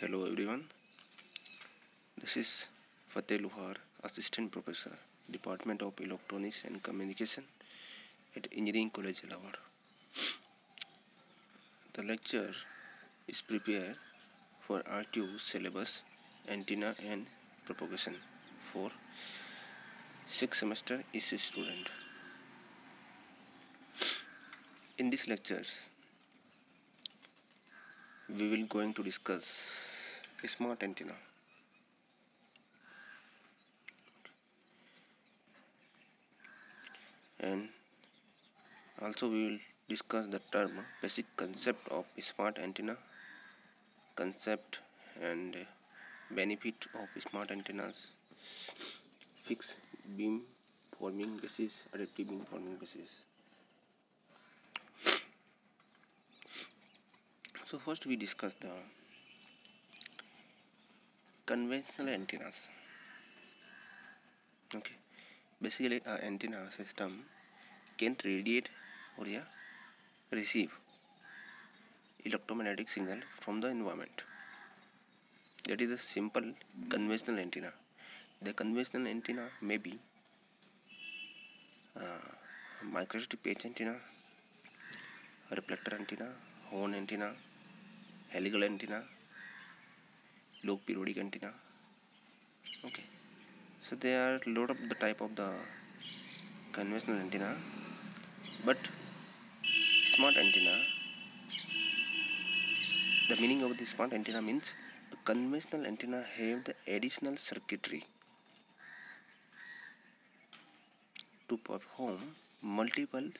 Hello everyone. This is Fateh Luhar, Assistant Professor, Department of Electronics and Communication at Engineering College Jhalawar. The lecture is prepared for RTU syllabus antenna and propagation for sixth semester EC student. In these lectures, we will going to discuss smart antenna. And also we will discuss the term basic concept of smart antenna concept and benefit of smart antennas. Fixed beam forming basis adaptive beam forming basis so first we discuss the conventional antennas. Okay. Basically a antenna system can radiate or yeah, receive electromagnetic signal from the environment. That is a simple conventional antenna. The conventional antenna may be uh, microstrip patch antenna reflector antenna horn antenna helical antenna, log periodic antenna. Okay so they are lot of the type of the conventional antenna but smart antenna the meaning of the smart antenna means conventional antenna have the additional circuitry to perform multiple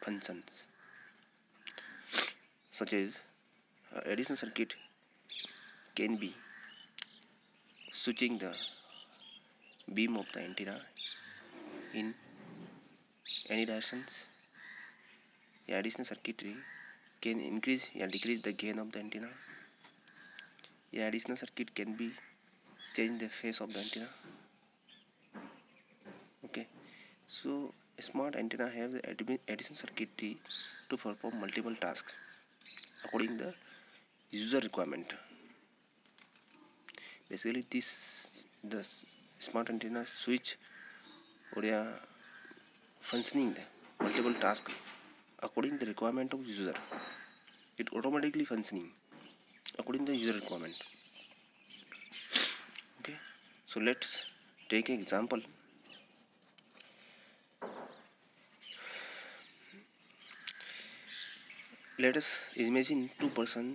functions such as uh, additional circuit can be switching the beam of the antenna in any directions. The additional circuitry can increase or decrease the gain of the antenna. The additional circuit can be change the phase of the antenna. Okay. So smart antenna have the additional circuitry to perform multiple tasks according the user requirement. Basically this the smart antenna switch or yeah, functioning the multiple task according the requirement of user. It automatically functioning according the user requirement. Okay? So let's take an example let us imagine two person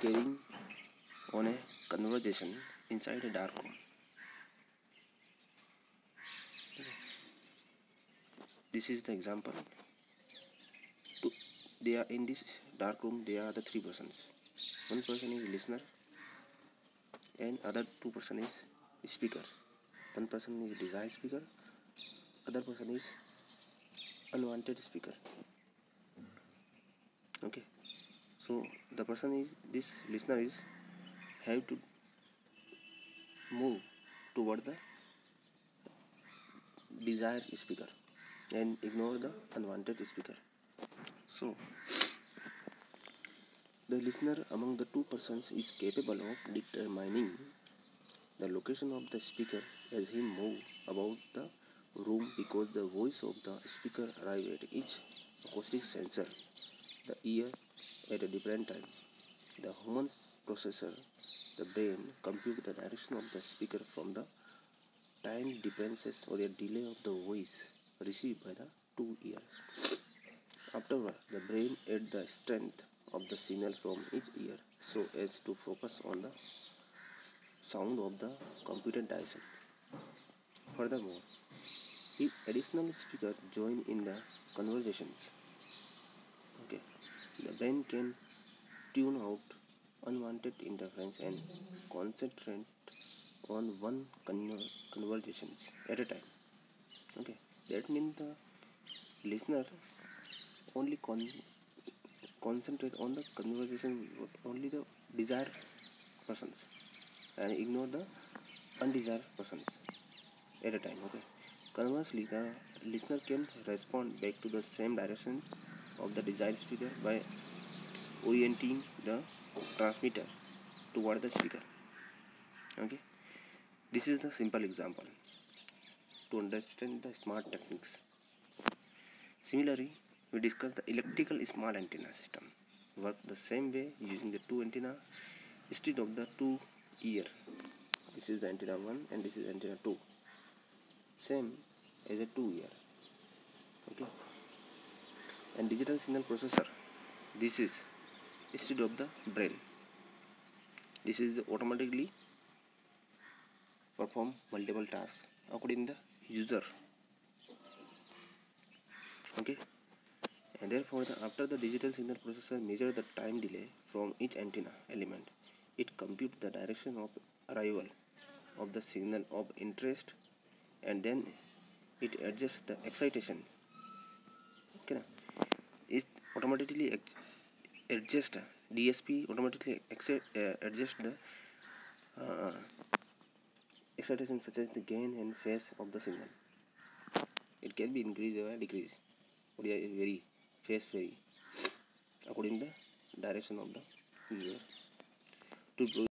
carrying on a conversation inside a dark room this is the example two, they are in this dark room there are the three persons one person is listener and other two person is speaker one person is desired speaker other person is unwanted speaker okay. So the person is this listener is have to move toward the desired speaker and ignore the unwanted speaker. So the listener among the two persons is capable of determining the location of the speaker as he move about the room because the voice of the speaker arrive at each acoustic sensor the ear at a different time. The human processor, the brain, compute the direction of the speaker from the time differences or the delay of the voice received by the two ears. Afterward, the brain add the strength of the signal from each ear so as to focus on the sound of the computed direction. Furthermore, if additional speaker join in the conversations, the brain can tune out unwanted interference and concentrate on one conversations at a time. Okay, that means the listener only con concentrate on the conversation with only the desired persons and ignore the undesired persons at a time okay conversely the listener can respond back to the same direction of the desired speaker by orienting the transmitter toward the speaker. Okay? This is the simple example to understand the smart techniques. Similarly we discuss the electrical small antenna system work the same way using the two antenna instead of the two ear. This is the antenna 1 and this is antenna 2 same as a 2 ear. Okay and digital signal processor. This is instead of the brain this is automatically perform multiple tasks according to the user. Okay? And therefore the, after the digital signal processor measure the time delay from each antenna element it compute the direction of arrival of the signal of interest and then it adjusts the excitation okay automatically adjust DSP automatically uh, adjust the uh, excitation such as the gain and phase of the signal it can be increased or decreased or vary phase vary according the direction of the user to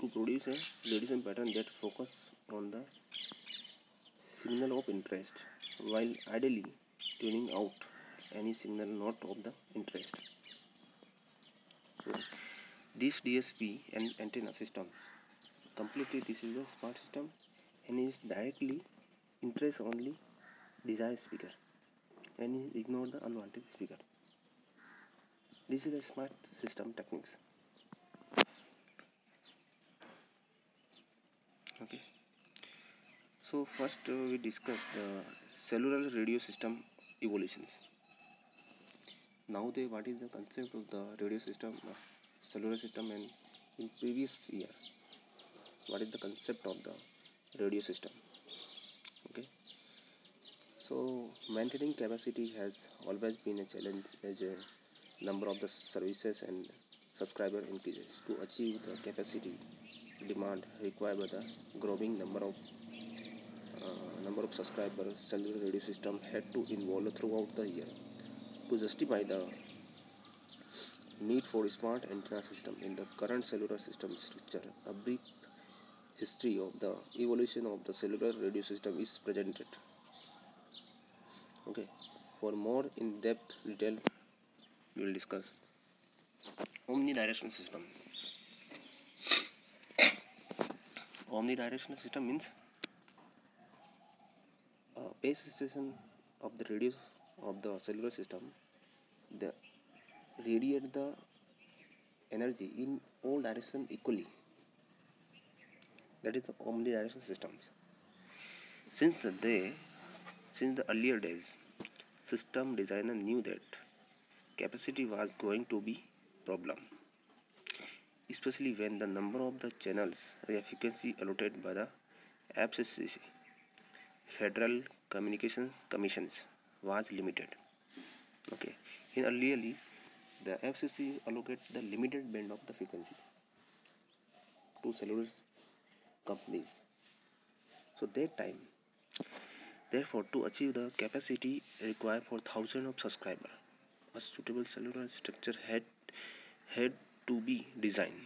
to produce a radiation pattern that focus on the signal of interest while ideally tuning out any signal not of the interest. So this DSP and antenna system completely this is a smart system and is directly interest only desired speaker and ignore the unwanted speaker. This is the smart system techniques. okay so first uh, we discuss the cellular radio system evolutions now the what is the concept of the radio system uh, cellular system and in previous year? What is the concept of the radio system? Okay. So maintaining capacity has always been a challenge as a number of the services and subscriber increases. To achieve the capacity demand required by the growing number of uh, number of subscribers cellular radio system had to evolve throughout the year to justify the need for smart antenna system in the current cellular system structure. A brief history of the evolution of the cellular radio system is presented. Okay for more in-depth detail we will discuss omnidirectional system. Omnidirectional system means a base station of the radio of the cellular system the radiate the energy in all directions equally. That is the omnidirectional systems. Since the day since the earlier days system designer knew that capacity was going to be problem especially when the number of the channels the frequency allotted by the FCC Federal Communication Commissions was limited. Okay, in earlier the FCC allocated the limited band of the frequency to cellular companies. So that time, therefore, to achieve the capacity required for thousands of subscribers, a suitable cellular structure had had to be designed.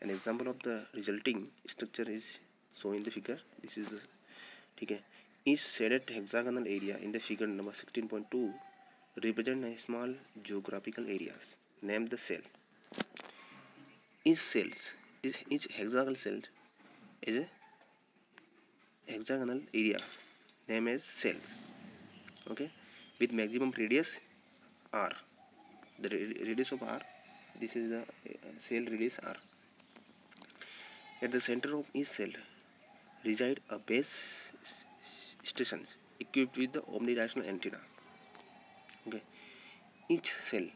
An example of the resulting structure is shown in the figure. This is the okay. Each shaded hexagonal area in the figure number 16.2 represent a small geographical areas named the cell. Each cells, each hexagonal cell is a hexagonal area named as cells. Okay, with maximum radius r. The radius of r this is the uh, cell radius R. At the center of each cell reside a base station equipped with the omnidirectional antenna. Okay, each cell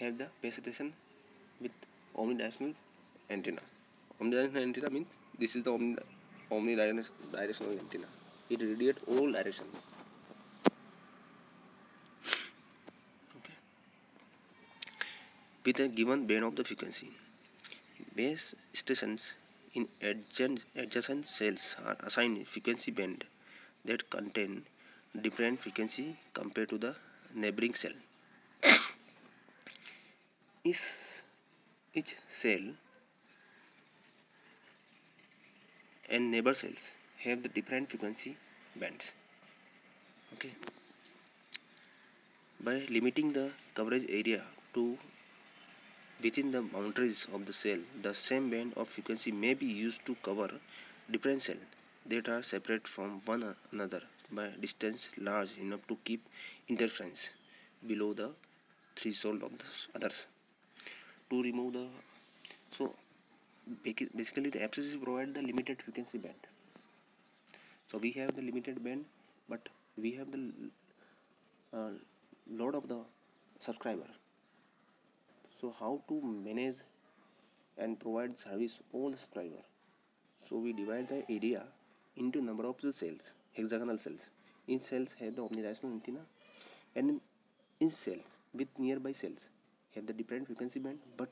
have the base station with omnidirectional antenna. Omnidirectional antenna means this is the omni omnidirectional antenna. It radiates all directions. with a given band of the frequency. Base stations in adjacent, adjacent cells are assigned frequency band that contain different frequency compared to the neighboring cell. each each cell and neighbor cells have the different frequency bands okay by limiting the coverage area to within the boundaries of the cell the same band of frequency may be used to cover different cells that are separate from one another by distance large enough to keep interference below the threshold of the others. To remove the so basically the FCC provide the limited frequency band. So we have the limited band but we have the uh, load of the subscriber. So how to manage and provide service all the subscriber so we divide the area into number of the cells hexagonal cells. Each cells have the omnidirectional antenna and in cells with nearby cells have the different frequency band but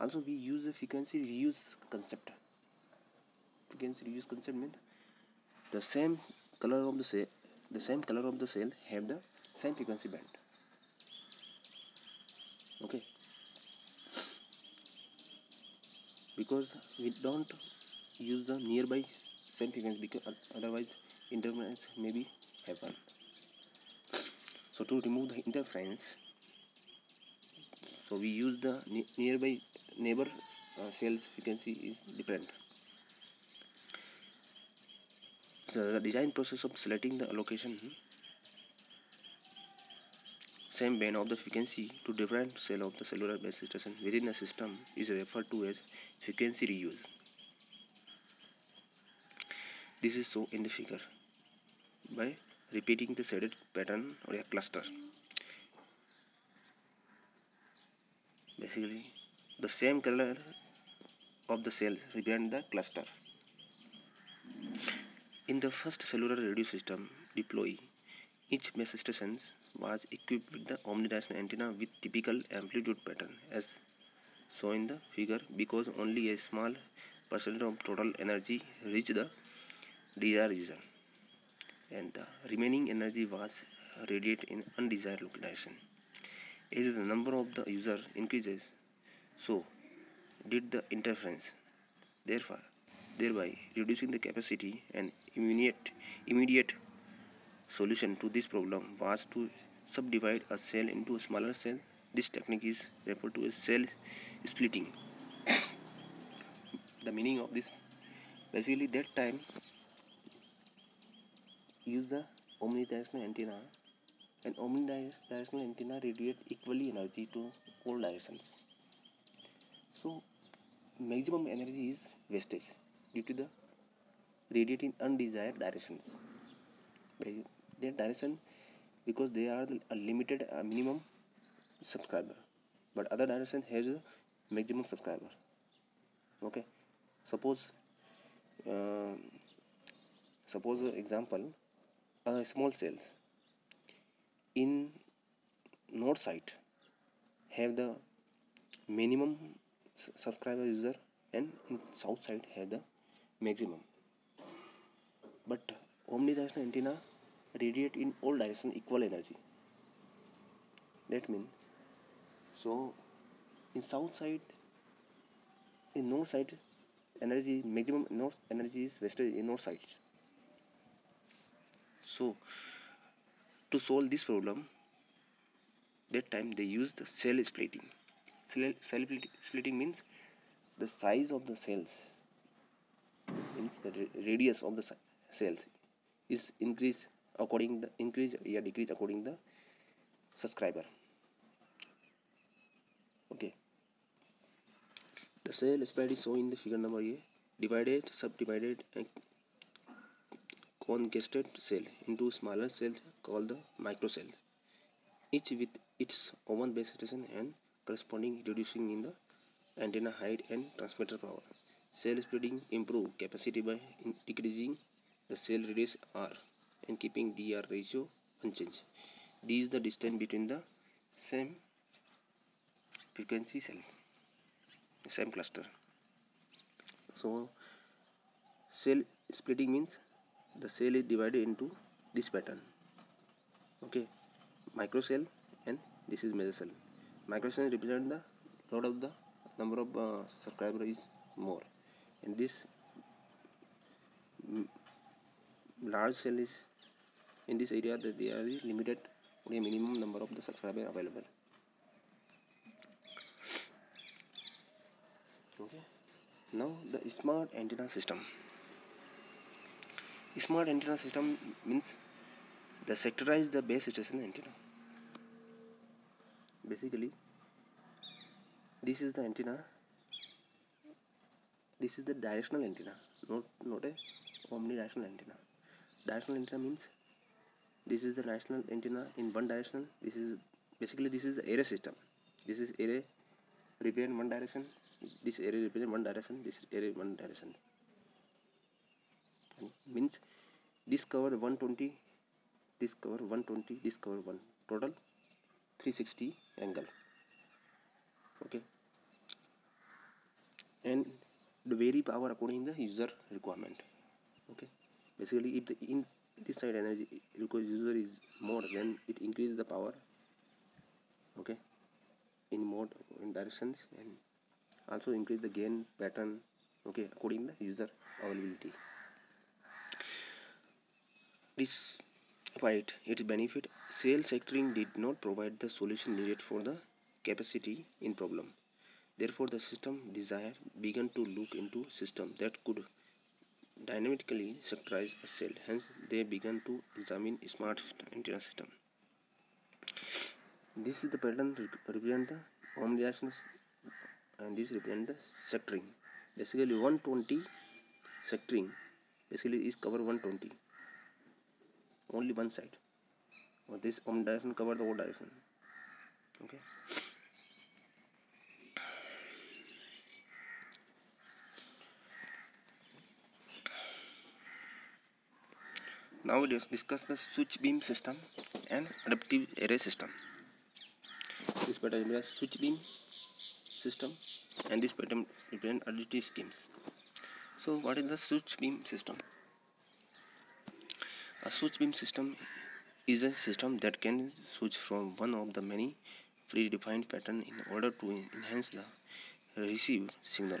also we use the frequency reuse concept. Frequency reuse concept means the same color of the cell the same color of the cell have the same frequency band. Okay? Because we don't use the nearby same frequency because otherwise interference may be happen. So to remove the interference so we use the nearby neighbor uh, cells frequency is different. So the design process of selecting the allocation same band of the frequency to different cell of the cellular base station within the system is referred to as frequency reuse this is so in the figure by repeating the shaded pattern or a cluster. Basically the same color of the cells represent the cluster. In the first cellular radio system deploy each base station was equipped with the omnidirectional antenna with typical amplitude pattern as shown in the figure because only a small percent of total energy reached the user and the remaining energy was radiated in undesired location. As the number of the user increases, so did the interference. Therefore, thereby reducing the capacity and immediate immediate solution to this problem was to subdivide a cell into a smaller cell. This technique is referred to as cell splitting. the meaning of this basically that time use the omnidirectional antenna and omnidirectional antenna radiate equally energy to all directions so maximum energy is wastage due to the radiating undesired directions their direction because they are a limited a minimum subscriber but other direction has a maximum subscriber okay suppose uh, suppose example uh, small cells in north side have the minimum subscriber user and in south side have the maximum. But omnidirectional antenna radiate in all direction equal energy. That means so in south side in north side energy maximum north energy is wasted in north side so to solve this problem that time they use the cell splitting. Cell, cell splitting means the size of the cells means the radius of the cells is increase according the increase or decrease according the subscriber. Okay. The cell split is shown in the figure number A divided subdivided and congested cell into smaller cells called the microcells, each with its own base station and corresponding reducing in the antenna height and transmitter power. Cell splitting improve capacity by decreasing the cell radius R and keeping DR ratio unchanged. D is the distance between the same frequency cell, same cluster. So, cell splitting means the cell is divided into this pattern. Okay? Micro cell and this is major cell. Microcells represent the lot of the number of uh, is more. And this large cell is in this area that there is limited only minimum number of the subscriber available. Okay? Now the smart antenna system smart antenna system means the sectorize the base station antenna. Basically this is the antenna. This is the directional antenna not not a omnidirectional antenna. Directional antenna means this is the directional antenna in one direction. This is basically this is the array system. This is array represent one direction. This array represent one direction. This array one direction means this cover 120 this cover 120 this cover 1 total 360 angle. Okay. And the vary power according to the user requirement. Okay. Basically if the in this side energy because user is more then it increases the power. Okay. In mode in directions and also increase the gain pattern okay according the user availability despite its benefit. Cell sectoring did not provide the solution needed for the capacity in problem. Therefore the system desire began to look into system that could dynamically sectorize a cell. Hence they began to examine smart antenna system. This is the pattern represent the omnidirectional and this represent the sectoring. Basically 120 sectoring basically is cover 120 only one side. Or this omnidirectional cover the whole direction. Okay. Now we discuss the switch beam system and adaptive array system. This pattern is switch beam system and this pattern represent additive schemes. So what is the switch beam system a switch beam system is a system that can switch from one of the many predefined pattern in order to enhance the received signal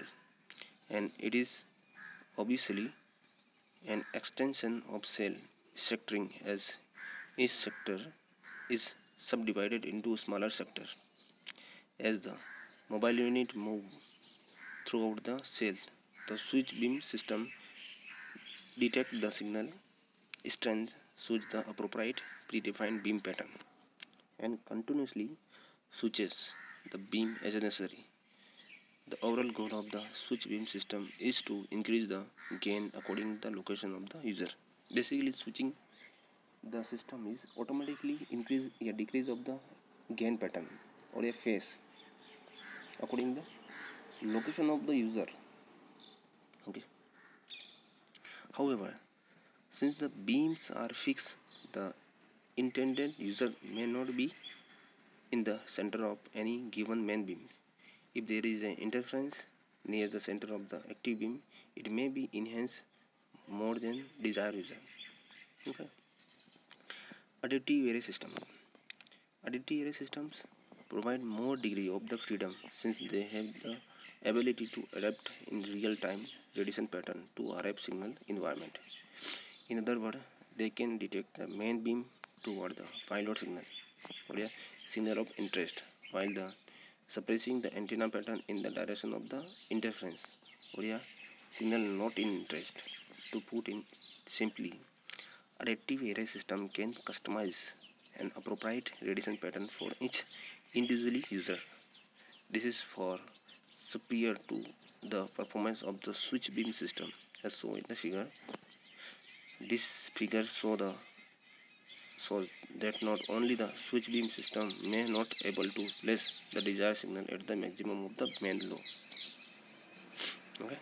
and it is obviously an extension of cell sectoring as each sector is subdivided into smaller sectors as the mobile unit move throughout the cell. The switch beam system detect the signal strength, switch the appropriate predefined beam pattern and continuously switches the beam as necessary. The overall goal of the switch beam system is to increase the gain according to the location of the user. Basically switching the system is automatically increase a decrease of the gain pattern or a phase according to the location of the user okay however since the beams are fixed the intended user may not be in the center of any given main beam. If there is an interference near the center of the active beam it may be enhanced more than desired user. Okay. Adaptive array system. Adaptive array systems provide more degree of the freedom since they have the ability to adapt in real time radiation pattern to RF signal environment. In other words, they can detect the main beam toward the payload signal or a signal of interest while the suppressing the antenna pattern in the direction of the interference or a signal not in interest. To put in simply, adaptive array system can customize an appropriate radiation pattern for each individually user. This is for superior to the performance of the switch beam system as shown in the figure. This figure show the shows that not only the switch beam system may not able to place the desired signal at the maximum of the band low. Okay.